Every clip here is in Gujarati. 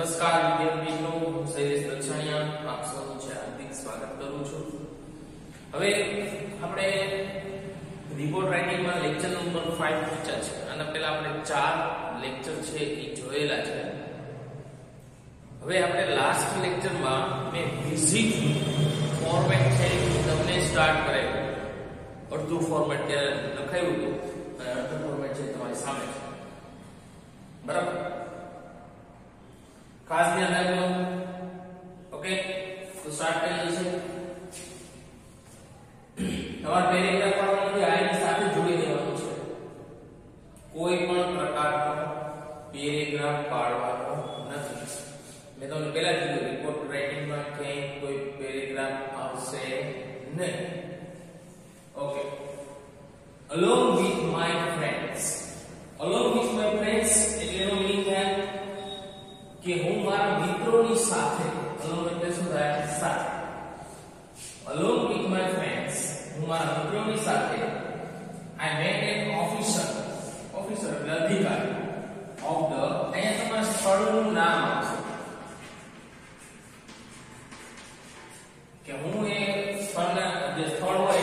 નમસ્કાર, વિદ્યાર્થી મિત્રો. હું શૈલેષ દક્ષાણિયા આપ સૌનું છે હાર્દિક સ્વાગત કરું છું. હવે આપણે રિપોર્ટ રાઇટિંગમાં લેક્ચર નંબર 5 પૂછ્યા છે. આના પહેલા આપણે ચાર લેક્ચર છે એ જોયેલા છે. હવે આપણે લાસ્ટ લેક્ચરમાં મેં બેઝિક ફોર્મેટ છે તમને સ્ટાર્ટ કરાવ્યું. અડધું ફોર્મેટ ત્યારે લખાયું હતું. અને અડધું ફોર્મેટ છે તમારી સામે બરાબર? ખાસ ધ્યાન રાખજો ઓકે તો સ્ટાર્ટ કરીએ છીએ તમારે પેરેગ્રાફ પાડવાનો નથી આની સાથે જોડી દેવાનું છે કોઈ પણ પ્રકારનો પેરેગ્રાફ પાડવાનો નથી મેં તમને પહેલા કીધું રિપોર્ટ રાઇટિંગમાં ક્યાંય કોઈ પેરેગ્રાફ આવશે નહીં ઓકે along કે હું મારા મિત્રોની સાથે અલોંગ એટલે શું થાય સાથે along with my friends, હું મારા મિત્રોની સાથે, I met an officer officer, એટલે અધિકારી, of the, અહીંયા તમારા સ્થળનું નામ આવશે. કે હું એ સ્થળના, જે સ્થળ હોય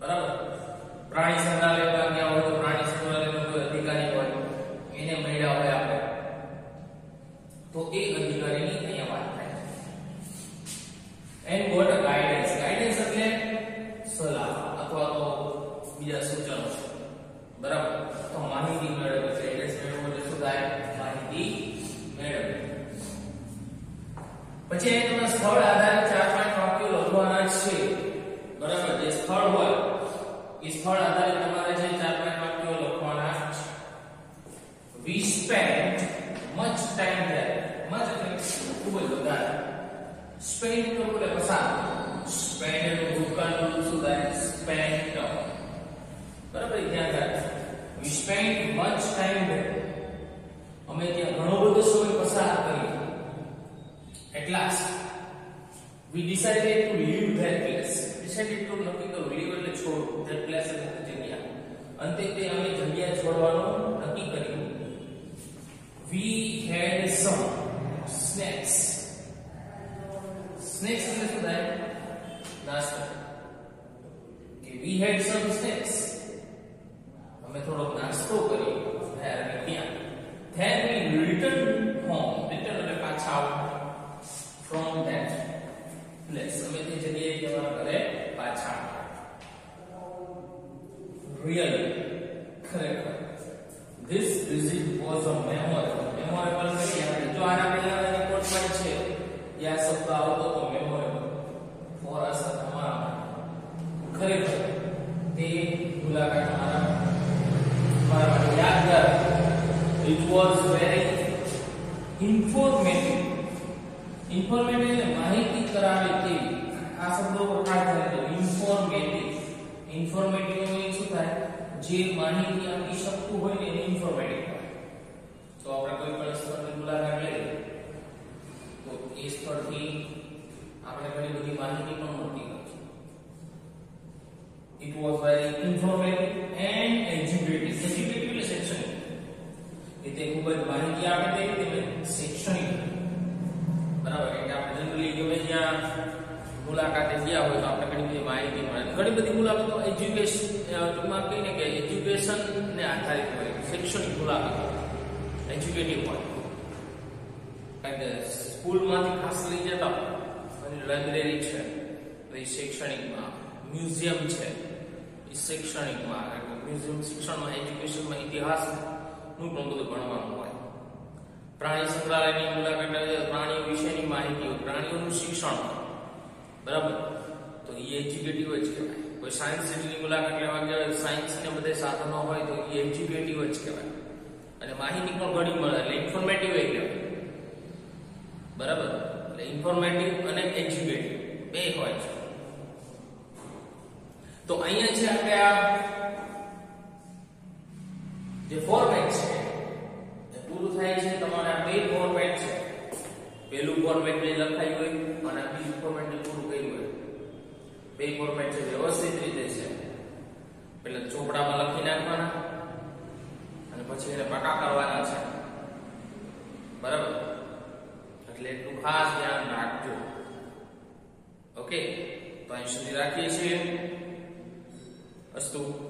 બરાબર? પ્રાણી સંગ્રહાલયમાં ગયા હોય તો પ્રાણી સંગ્રહાલયનો કોઈ અધિકારી હોય, એને મળ્યા હોય આપણે. તો એ અધિકારીની અહીંયા વાત થાય એન્ડ વોટ ગાઈડન્સ ગાઈડન્સ એટલે સલાહ અથવા તો બીજા સૂચનો બરાબર? તો માહિતી મેળવે છે. એટલે શું થાય? એ સ્થળ આધારિત તમારે જે ચાર પાંચ વાક્યો લખવાના છે we spent much time there much એટલે ખૂબ જ વધારે spend તો એટલે પસાર spend નું ભૂતકાળનું શું થાય spent બરાબર એ ધ્યાન રાખજો we spent much time there અમે ત્યાં ઘણો બધો સમય પસાર કર્યો at last we decided to leave that place decided to નક્કી કર્યું leave એટલે છોડવું that place એટલે જગ્યા અંતે તે અમે જગ્યા છોડવાનું નક્કી કર્યું we had some snacks snacks એટલે શું થાય નાસ્તો કે we had memorable memorable એટલે આપણે જો આના પહેલા રિપોર્ટમાં છે યા શબ્દ આવતો તો memorable ફોર અસ તમારા ખરેખર તે મુલાકાત અમારા મારા માટે યાદગાર it was very informative informative એટલે માહિતી કરાવે તેવી આ શબ્દો પર ખાસ તો ઇન્ફોર્મેટિવ ઇન્ફોર્મેટિવ નો meaning શું થાય જે માહિતી આપી શકતું હોય ને એને ઇન્ફોર્મેટિવ કહેવાય તો આપણે કોઈ પણ સ્થળની મુલાકાત લઈએ તો એ સ્થળથી આપણે ઘણી બધી માહિતી પણ મળતી હોય છે. It was very informative and educative educative એટલે શૈક્ષણિક. એ ખૂબ જ માહિતી આપે તે રીતે શૈક્ષણિક. બરાબર? એટલે આપણે જનરલી ગમે ત્યાં મુલાકાતે ગયા હોય તો આપણે ઘણી બધી માહિતી મળે. ઘણી બધી મુલાકાતો એજ્યુકેશન ટૂંકમાં કહીને કે એજ્યુકેશન ને આધારિત હોય. શૈક્ષણિક મુલાકાતો. એજ્યુકેટિવ હોય. કારણ કે સ્કૂલમાંથી ખાસ લઈ જતા અને લાઇબ્રેરી છે. પછી શૈક્ષણિકમાં મ્યુઝિયમ છે. એ શૈક્ષણિકમાં એટલે મ્યુઝિયમ શિક્ષણમાં, એજ્યુકેશનમાં ઇતિહાસનું પણ બધું ભણવાનું હોય. પ્રાણી સંગ્રહાલયની મુલાકાત લે પ્રાણીઓ વિશેની માહિતી હોય. પ્રાણીઓનું શિક્ષણ બરાબર? તો એ એજ્યુકેટિવ જ કહેવાય. કોઈ સાયન્સ સિટીની મુલાકાત લેવા ગયા સાયન્સ ને બધે સાધનો હોય, તો એ એજ્યુકેટિવ જ કહેવાય. અને માહિતી પણ ઘણી મળે. એટલે ઇન્ફોર્મેટિવ એ કહેવાય. બરાબર? એટલે ઇન્ફોર્મેટિવ અને એજ્યુકેટિવ બે હોય છે. તો અહીંયા છે આપણે આ જે ફોર્મેટ છે, એ પૂરું થાય છે. તમારે આ બે ફોર્મેટ છે. પહેલું ફોર્મેટ જે લખાયું હોય અને બીજું ફોર્મેટ જે પૂરું કર્યું હોય. બે ફોર્મેટ છે વ્યવસ્થિત રીતે છે. પેલા ચોપડામાં લખી નાખવાના અને પછી એને પાકા કરવાના છે બરાબર એટલે એટલું ખાસ ધ્યાન રાખજો ઓકે તો અહીં સુધી રાખીએ છીએ. અસ્તુ.